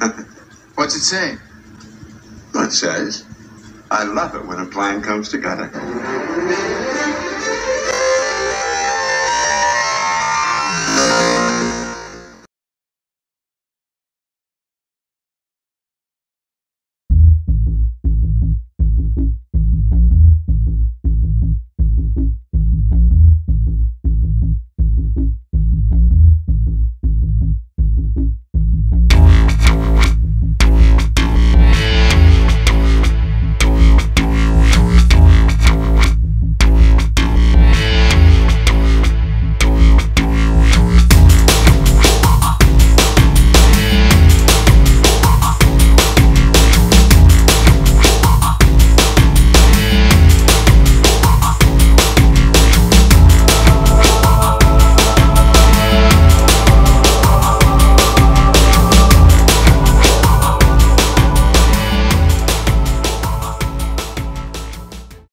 What's it say? It says, I love it when a plan comes together.